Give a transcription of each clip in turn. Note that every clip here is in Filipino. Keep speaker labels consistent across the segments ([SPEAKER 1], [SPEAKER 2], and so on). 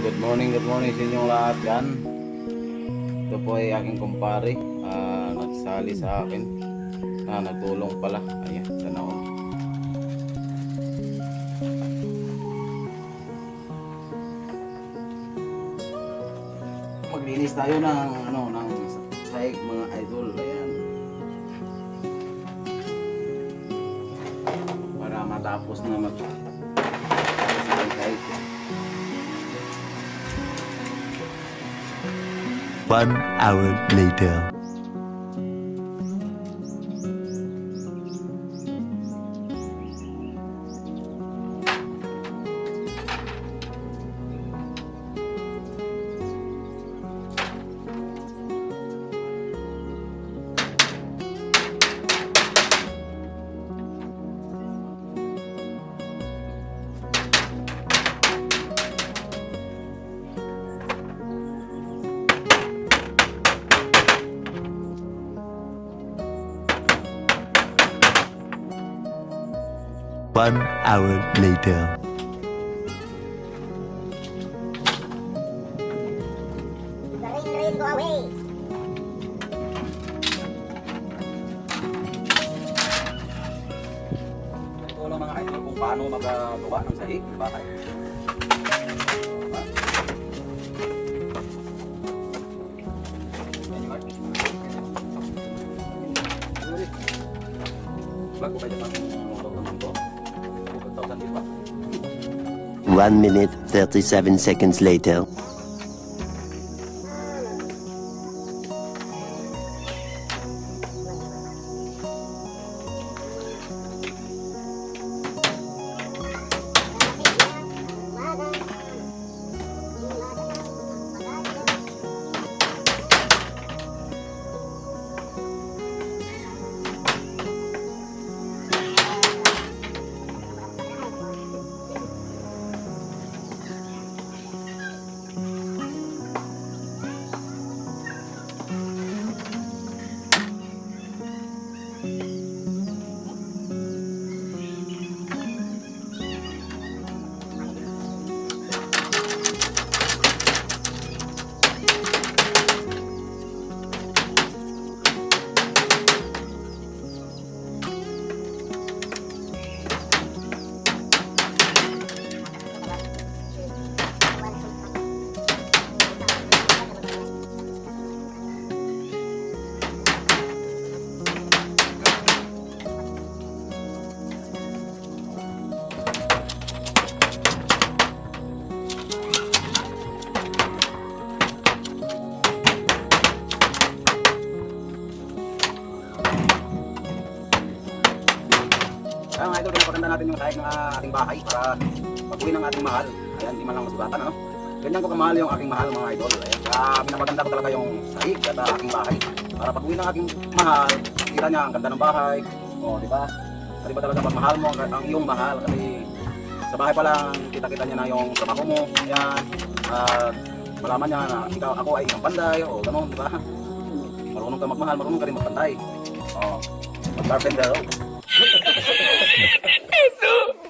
[SPEAKER 1] good morning, good morning sa inyong lahat yan. Ito po ay aking kumpare. ah, nagsali sa akin. Ah, nagtulong pala. Ayan, sana oh. Maglinis tayo ng ano ng sahig mga idol. Ayan. Para matapos na mag
[SPEAKER 2] One hour later. One hour later.
[SPEAKER 1] Paano magagawa ng sahig ng bahay. Bago kayo naman
[SPEAKER 2] One minute, 37 seconds later.
[SPEAKER 1] Bahay para pag-uwi ng ating mahal. Ayan, di man lang masugatan, ano? Ganyan ko kamahal yung aking mahal mga idol. Ayan, kaya pinapaganda ko talaga yung sahig at ah, aking bahay. Para pag-uwi ng aking mahal, kita niya ang ganda ng bahay. O, di ba? Kasi ba talaga pag mahal mo ang, ang iyong mahal? Kasi sa bahay pa lang, kita-kita niya na yung trabaho mo. Ayan, at malaman niya na ikaw, ako ay isang panday. O, ganun, di ba? Marunong ka magmahal, marunong ka rin magpantay. O, mag-carpenter. oh. Malapit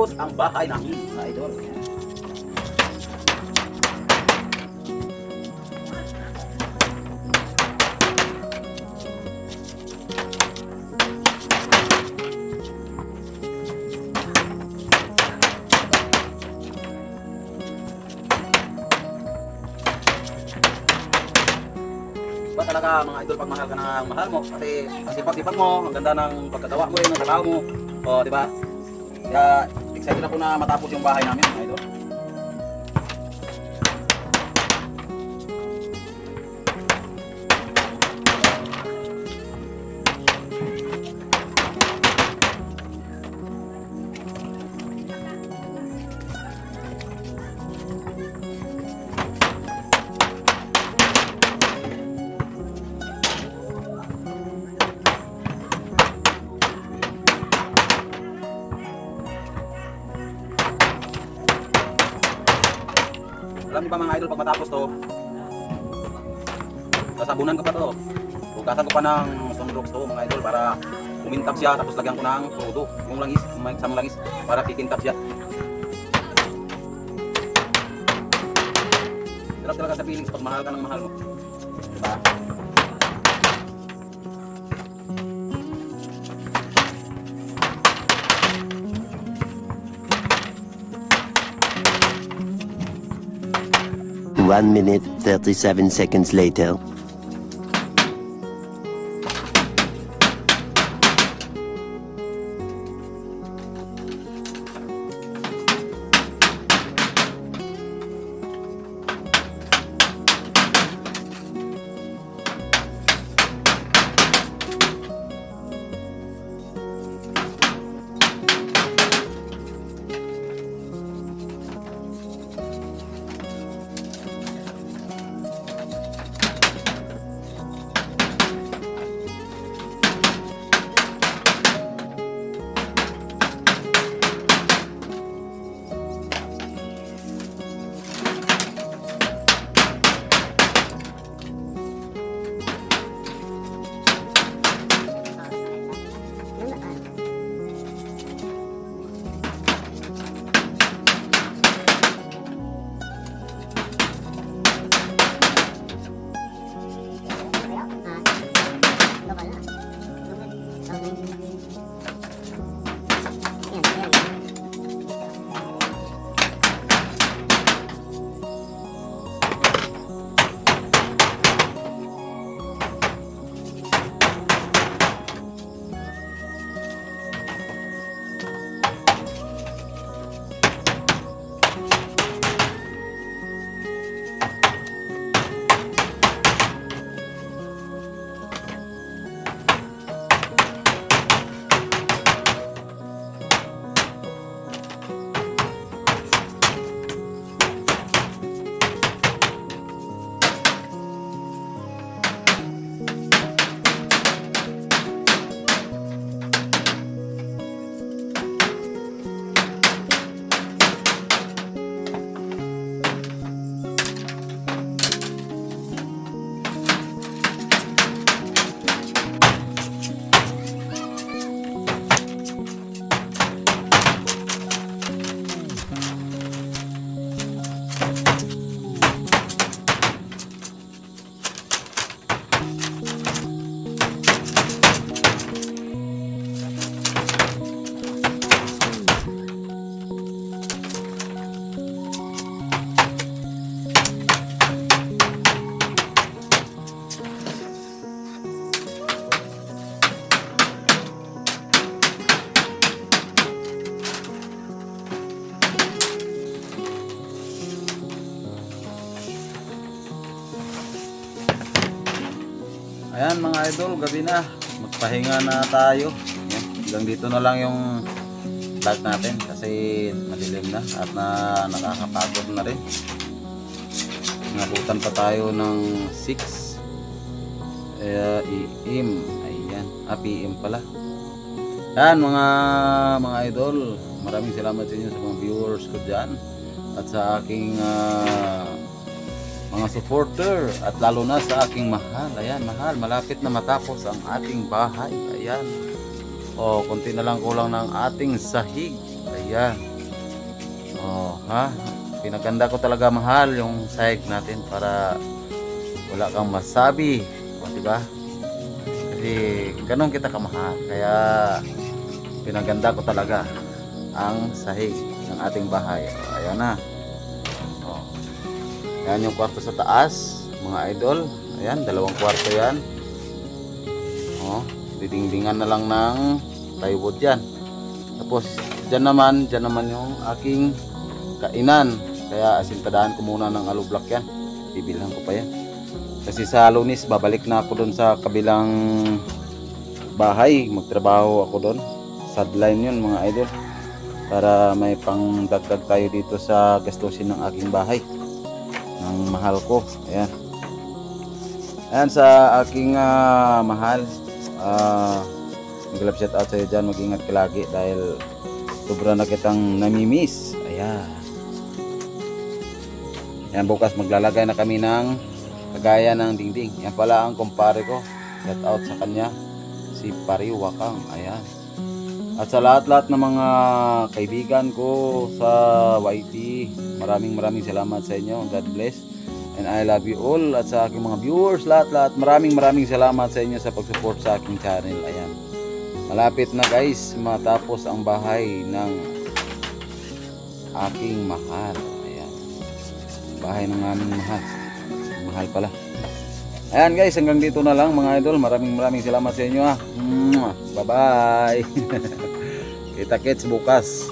[SPEAKER 1] matapos ang bahay namin, mga idol.
[SPEAKER 3] Iba talaga mga idol pag mahal ka ng mahal mo. Kasi ang sipag-sipag mo, ang ganda ng pagkagawa mo rin, ng trabaho mo. O, di ba? Kaya excited ako na matapos yung bahay namin mga. Ba mga idol, pag matapos to, sasabunan ko pa to. Hugasan ko pa ng sunrox to mga idol para kumintab siya tapos lagyan ko ng prudo. Yung langis, isang langis para kikintab siya. Sarap talaga sa feelings pag mahal ka ng mahal mo.
[SPEAKER 2] One minute, 37 seconds later.
[SPEAKER 1] Idol, gabi na. Magpahinga na tayo. Ayan, hanggang dito na lang yung vlog natin kasi madilim na at na nakakapagod na rin. Nabutan pa tayo ng 6 eh, AM. Ayan, ah, PM pala. Yan mga mga idol, maraming salamat sa inyo sa mga viewers ko dyan at sa aking ah, mga supporter at lalo na sa aking mahal. Ayan, mahal, malapit na matapos ang ating bahay. Ayan. O, konti na lang kulang ng ating sahig. Ayan. O, ha? Pinaganda ko talaga mahal yung sahig natin para wala kang masabi. O, diba? Kasi ganun kita kamahal. Kaya pinaganda ko talaga ang sahig ng ating bahay. Ayan na. Yan yung kwarto sa taas, mga idol. Ayan, dalawang kwarto yan. Oh, didingdingan na lang ng plywood yan. Tapos, dyan naman, dyan naman yung aking kainan. Kaya asintadaan ko muna ng alublock yan. Bibilhan ko pa yan. Kasi sa lunis, babalik na ako doon sa kabilang bahay. Magtrabaho ako doon. Sideline yun mga idol. Para may pangdagdag tayo dito sa gastusin ng aking bahay. Ng mahal ko. Ayan. Ayan sa aking ah, mahal. Ah, mag-love shout out sa'yo dyan. Mag-ingat ka lagi dahil sobra na kitang namimiss. Ayan. Yan bukas maglalagay na kami ng kagaya ng dingding. Yan pala ang kumpare ko. Shout out sa kanya. Si Pari Wakang. Ayan. At sa lahat-lahat ng mga kaibigan ko sa YT, maraming maraming salamat sa inyo. God bless. And I love you all. At sa aking mga viewers, lahat-lahat, maraming maraming salamat sa inyo sa pag-support sa aking channel. Ayan. Malapit na guys, matapos ang bahay ng aking mahal. Ayan. Bahay ng aming mahal. Mahal pala. Ayan guys, hanggang dito na lang mga idol. Maraming maraming salamat sa inyo ha. Mwah. Bye-bye. Kita kits bukas.